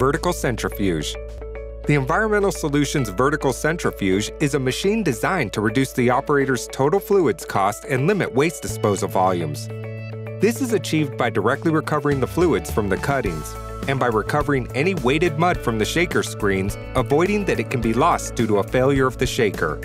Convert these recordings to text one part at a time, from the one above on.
vertical centrifuge. The Environmental Solutions Vertical Centrifuge is a machine designed to reduce the operator's total fluids cost and limit waste disposal volumes. This is achieved by directly recovering the fluids from the cuttings and by recovering any weighted mud from the shaker screens, avoiding that it can be lost due to a failure of the shaker.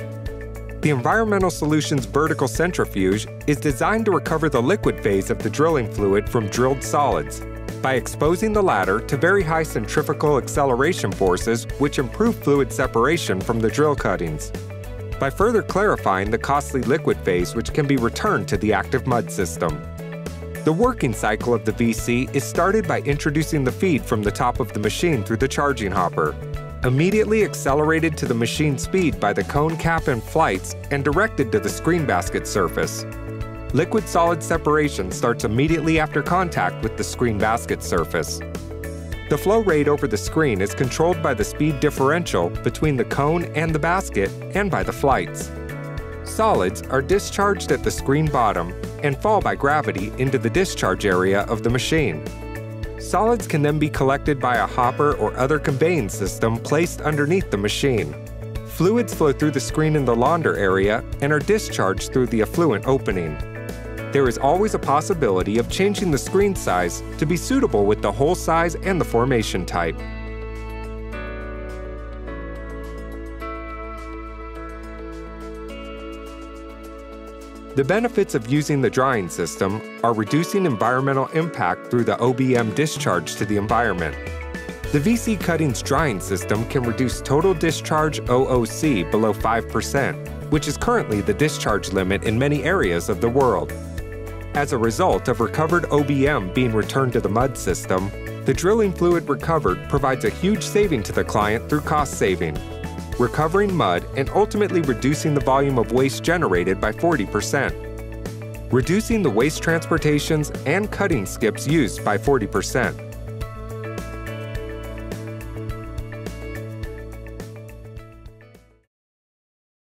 The Environmental Solutions Vertical Centrifuge is designed to recover the liquid phase of the drilling fluid from drilled solids by exposing the latter to very high centrifugal acceleration forces which improve fluid separation from the drill cuttings. By further clarifying the costly liquid phase which can be returned to the active mud system. The working cycle of the VC is started by introducing the feed from the top of the machine through the charging hopper, immediately accelerated to the machine speed by the cone cap and flights and directed to the screen basket surface. Liquid-solid separation starts immediately after contact with the screen basket surface. The flow rate over the screen is controlled by the speed differential between the cone and the basket and by the flights. Solids are discharged at the screen bottom and fall by gravity into the discharge area of the machine. Solids can then be collected by a hopper or other conveying system placed underneath the machine. Fluids flow through the screen in the launder area and are discharged through the effluent opening. There is always a possibility of changing the screen size to be suitable with the hole size and the formation type. The benefits of using the drying system are reducing environmental impact through the OBM discharge to the environment. The VC Cuttings drying system can reduce total discharge OOC below 5%, which is currently the discharge limit in many areas of the world. As a result of recovered OBM being returned to the mud system, the drilling fluid recovered provides a huge saving to the client through cost saving recovering mud, and ultimately reducing the volume of waste generated by 40%. Reducing the waste transportations and cutting skips used by 40%.